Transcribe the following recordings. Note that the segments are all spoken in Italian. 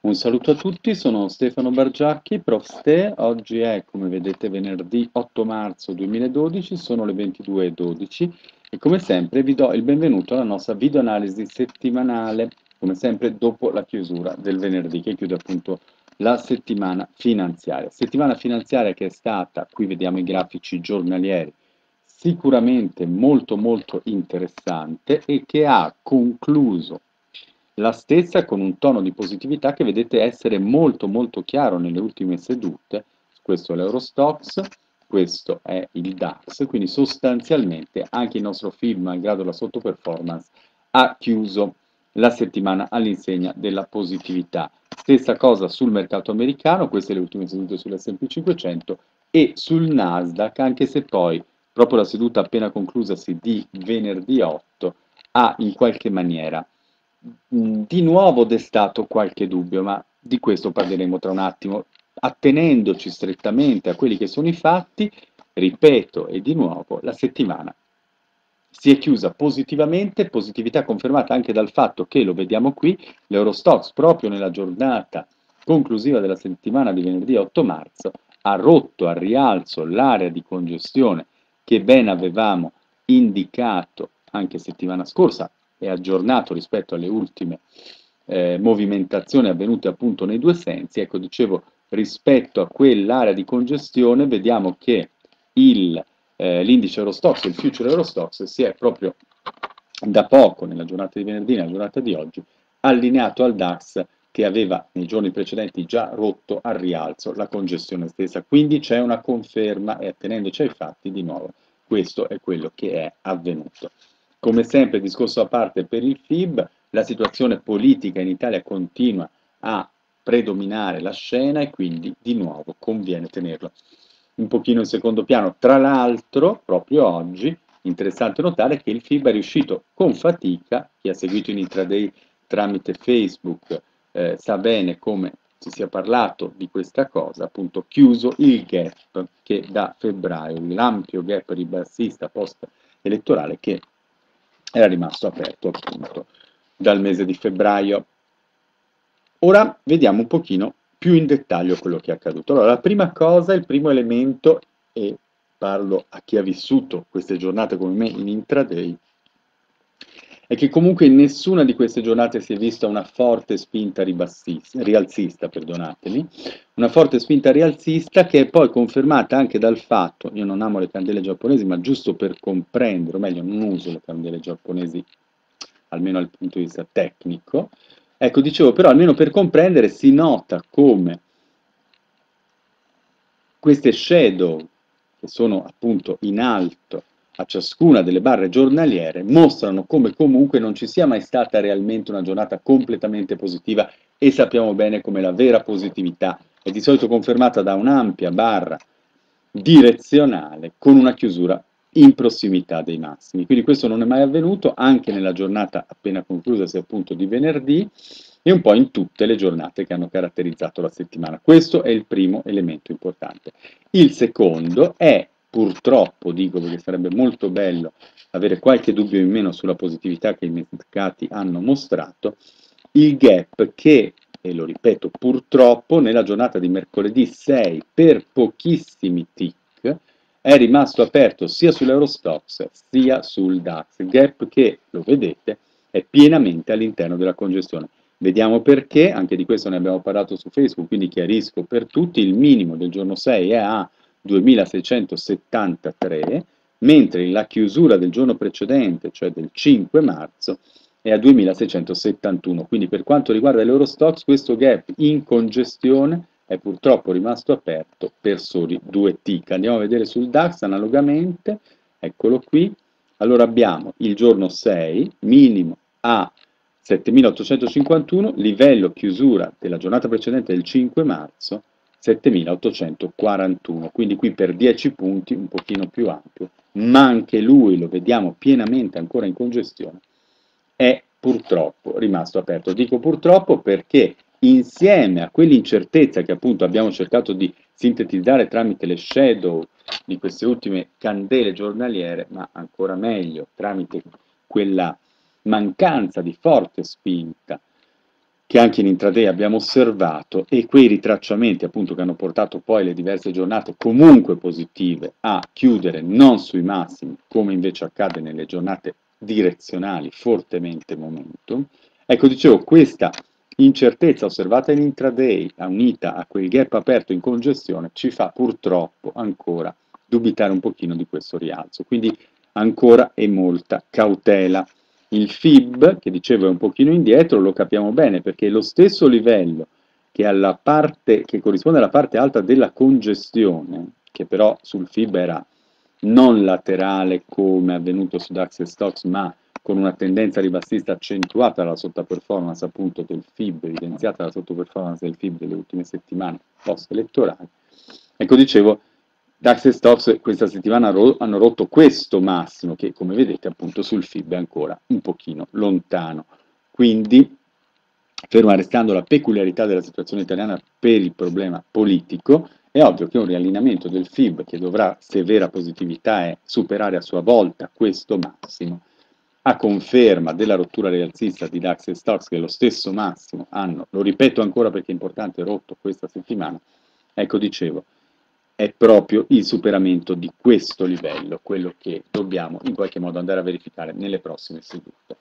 Un saluto a tutti, sono Stefano Bargiacchi, Prof. Ste. Oggi è, come vedete, venerdì 8 marzo 2012, sono le 22.12 e come sempre vi do il benvenuto alla nostra videoanalisi settimanale, come sempre dopo la chiusura del venerdì, che chiude appunto la settimana finanziaria. Settimana finanziaria che è stata, qui vediamo i grafici giornalieri, sicuramente molto molto interessante e che ha concluso la stessa con un tono di positività che vedete essere molto molto chiaro nelle ultime sedute, questo è l'Eurostox, questo è il DAX, quindi sostanzialmente anche il nostro film, malgrado la sottoperformance, ha chiuso la settimana all'insegna della positività. Stessa cosa sul mercato americano, queste le ultime sedute sull'S&P 500 e sul Nasdaq, anche se poi proprio la seduta appena conclusasi di venerdì 8 ha in qualche maniera di nuovo destato qualche dubbio, ma di questo parleremo tra un attimo. Attenendoci strettamente a quelli che sono i fatti, ripeto e di nuovo, la settimana si è chiusa positivamente, positività confermata anche dal fatto che, lo vediamo qui, l'Eurostox proprio nella giornata conclusiva della settimana di venerdì 8 marzo ha rotto al rialzo l'area di congestione che ben avevamo indicato anche settimana scorsa, è aggiornato rispetto alle ultime eh, movimentazioni avvenute appunto nei due sensi. Ecco, dicevo, rispetto a quell'area di congestione, vediamo che eh, l'indice Eurostox, il future Eurostox, si è proprio da poco, nella giornata di venerdì, nella giornata di oggi, allineato al DAX che aveva nei giorni precedenti già rotto al rialzo la congestione stessa. Quindi c'è una conferma e attenendoci ai fatti, di nuovo, questo è quello che è avvenuto. Come sempre, discorso a parte per il FIB, la situazione politica in Italia continua a predominare la scena e quindi di nuovo conviene tenerlo un pochino in secondo piano. Tra l'altro, proprio oggi, interessante notare che il FIB è riuscito con fatica, chi ha seguito in intraday tramite Facebook eh, sa bene come si sia parlato di questa cosa, appunto chiuso il gap che da febbraio, l'ampio gap ribassista post elettorale che era rimasto aperto appunto dal mese di febbraio. Ora vediamo un pochino più in dettaglio quello che è accaduto. Allora, la prima cosa, il primo elemento, e parlo a chi ha vissuto queste giornate come me in intraday, è che comunque in nessuna di queste giornate si è vista una forte spinta rialzista, perdonatemi, una forte spinta rialzista che è poi confermata anche dal fatto, io non amo le candele giapponesi, ma giusto per comprendere, o meglio non uso le candele giapponesi, almeno dal punto di vista tecnico, ecco dicevo però almeno per comprendere si nota come queste shadow che sono appunto in alto a ciascuna delle barre giornaliere mostrano come comunque non ci sia mai stata realmente una giornata completamente positiva e sappiamo bene come la vera positività è di solito confermata da un'ampia barra direzionale con una chiusura in prossimità dei massimi. Quindi questo non è mai avvenuto anche nella giornata appena conclusa, se appunto di venerdì, e un po' in tutte le giornate che hanno caratterizzato la settimana. Questo è il primo elemento importante. Il secondo è purtroppo dico perché sarebbe molto bello avere qualche dubbio in meno sulla positività che i mercati hanno mostrato, il gap che, e lo ripeto purtroppo, nella giornata di mercoledì 6 per pochissimi tick è rimasto aperto sia sull'Eurostox sia sul DAX, gap che, lo vedete, è pienamente all'interno della congestione. Vediamo perché, anche di questo ne abbiamo parlato su Facebook, quindi chiarisco per tutti, il minimo del giorno 6 è a 2673, mentre la chiusura del giorno precedente, cioè del 5 marzo, è a 2671. Quindi per quanto riguarda l'Eurostox, questo gap in congestione è purtroppo rimasto aperto per soli due tick. Andiamo a vedere sul DAX analogamente, eccolo qui. Allora abbiamo il giorno 6, minimo a 7851, livello chiusura della giornata precedente del 5 marzo, 7841, quindi qui per 10 punti un pochino più ampio, ma anche lui, lo vediamo pienamente ancora in congestione, è purtroppo rimasto aperto. Dico purtroppo perché insieme a quell'incertezza che appunto abbiamo cercato di sintetizzare tramite le shadow di queste ultime candele giornaliere, ma ancora meglio tramite quella mancanza di forte spinta che anche in intraday abbiamo osservato e quei ritracciamenti appunto che hanno portato poi le diverse giornate comunque positive a chiudere non sui massimi come invece accade nelle giornate direzionali fortemente momentum. Ecco, dicevo, questa incertezza osservata in intraday unita a quel gap aperto in congestione ci fa purtroppo ancora dubitare un pochino di questo rialzo. Quindi ancora è molta cautela. Il FIB, che dicevo è un pochino indietro, lo capiamo bene perché lo stesso livello che, parte, che corrisponde alla parte alta della congestione, che però sul FIB era non laterale come avvenuto su DAX e Stocks, ma con una tendenza ribassista accentuata dalla sottoperformance appunto del FIB, evidenziata dalla sottoperformance del FIB delle ultime settimane post-elettorali. Ecco, dicevo, DAX e Stocks questa settimana hanno rotto questo massimo che come vedete appunto sul FIB è ancora un pochino lontano. Quindi, ferma restando la peculiarità della situazione italiana per il problema politico, è ovvio che un riallineamento del FIB che dovrà, se vera positività è, superare a sua volta questo massimo, a conferma della rottura rialzista di DAX e Stocks che lo stesso massimo hanno, lo ripeto ancora perché è importante, rotto questa settimana, ecco dicevo, è proprio il superamento di questo livello, quello che dobbiamo in qualche modo andare a verificare nelle prossime sedute.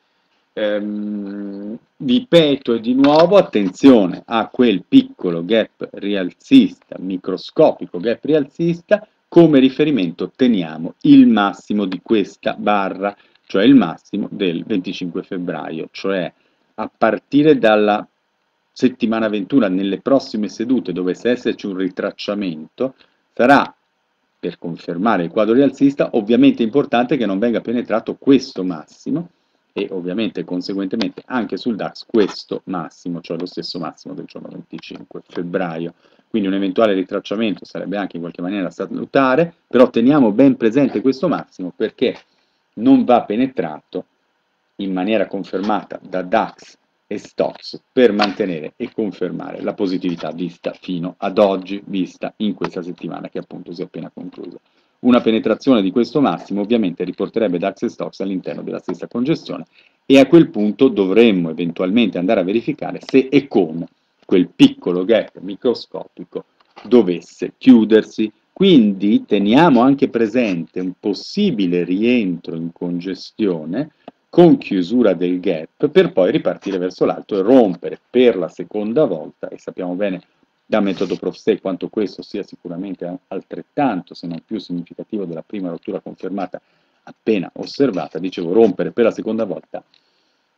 Ehm, ripeto di nuovo attenzione a quel piccolo gap rialzista, microscopico gap rialzista, come riferimento teniamo il massimo di questa barra, cioè il massimo del 25 febbraio, cioè a partire dalla settimana 21, nelle prossime sedute dovesse esserci un ritracciamento, Sarà, per confermare il quadro rialzista, ovviamente importante che non venga penetrato questo massimo e ovviamente conseguentemente anche sul DAX questo massimo, cioè lo stesso massimo del giorno 25 febbraio. Quindi un eventuale ritracciamento sarebbe anche in qualche maniera salutare, però teniamo ben presente questo massimo perché non va penetrato in maniera confermata da DAX e stocks per mantenere e confermare la positività vista fino ad oggi, vista in questa settimana che appunto si è appena conclusa. Una penetrazione di questo massimo ovviamente riporterebbe DAX e stocks all'interno della stessa congestione e a quel punto dovremmo eventualmente andare a verificare se e come quel piccolo gap microscopico dovesse chiudersi. Quindi teniamo anche presente un possibile rientro in congestione con chiusura del gap per poi ripartire verso l'alto e rompere per la seconda volta, e sappiamo bene da metodo prof. Quanto questo sia sicuramente altrettanto, se non più significativo della prima rottura confermata appena osservata, dicevo rompere per la seconda volta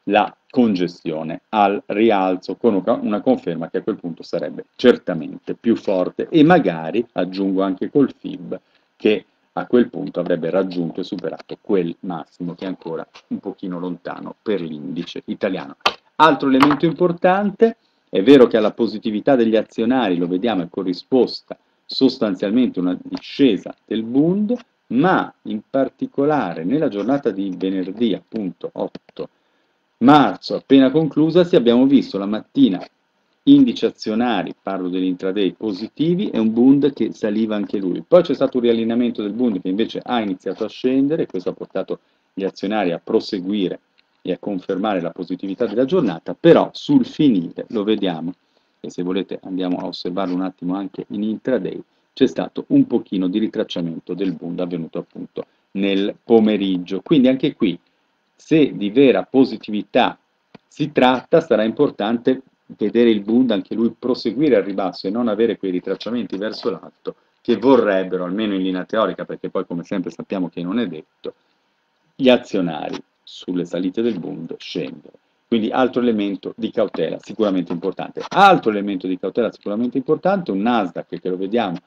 la congestione al rialzo con una conferma che a quel punto sarebbe certamente più forte. E magari, aggiungo anche col FIB, che a quel punto avrebbe raggiunto e superato quel massimo che è ancora un pochino lontano per l'indice italiano. Altro elemento importante, è vero che alla positività degli azionari, lo vediamo, è corrisposta sostanzialmente una discesa del Bund, ma in particolare nella giornata di venerdì, appunto 8 marzo, appena conclusasi, abbiamo visto la mattina indici azionari, parlo degli intraday positivi, e un Bund che saliva anche lui. Poi c'è stato un riallineamento del Bund che invece ha iniziato a scendere, questo ha portato gli azionari a proseguire e a confermare la positività della giornata, però sul finire, lo vediamo, e se volete andiamo a osservarlo un attimo anche in intraday, c'è stato un pochino di ritracciamento del Bund avvenuto appunto nel pomeriggio. Quindi anche qui, se di vera positività si tratta, sarà importante vedere il Bund anche lui proseguire al ribasso e non avere quei ritracciamenti verso l'alto che vorrebbero, almeno in linea teorica, perché poi come sempre sappiamo che non è detto, gli azionari sulle salite del Bund scendere. Quindi altro elemento di cautela sicuramente importante. Altro elemento di cautela sicuramente importante, un Nasdaq che lo vediamo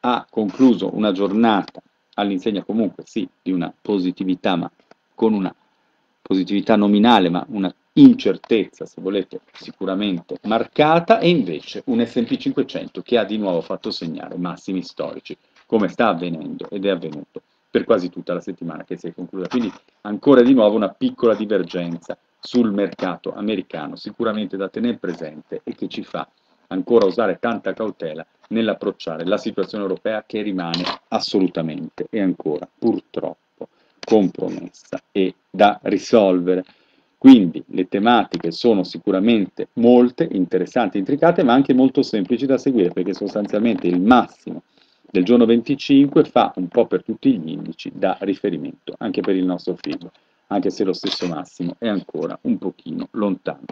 ha concluso una giornata all'insegna comunque sì di una positività, ma con una positività nominale, ma una incertezza, se volete, sicuramente marcata, e invece un S&P 500 che ha di nuovo fatto segnare massimi storici, come sta avvenendo ed è avvenuto per quasi tutta la settimana che si è conclusa. Quindi ancora di nuovo una piccola divergenza sul mercato americano, sicuramente da tenere presente e che ci fa ancora usare tanta cautela nell'approcciare la situazione europea che rimane assolutamente e ancora purtroppo compromessa e da risolvere. Quindi le tematiche sono sicuramente molte, interessanti, intricate, ma anche molto semplici da seguire, perché sostanzialmente il massimo del giorno 25 fa un po' per tutti gli indici da riferimento, anche per il nostro film, anche se lo stesso massimo è ancora un pochino lontano.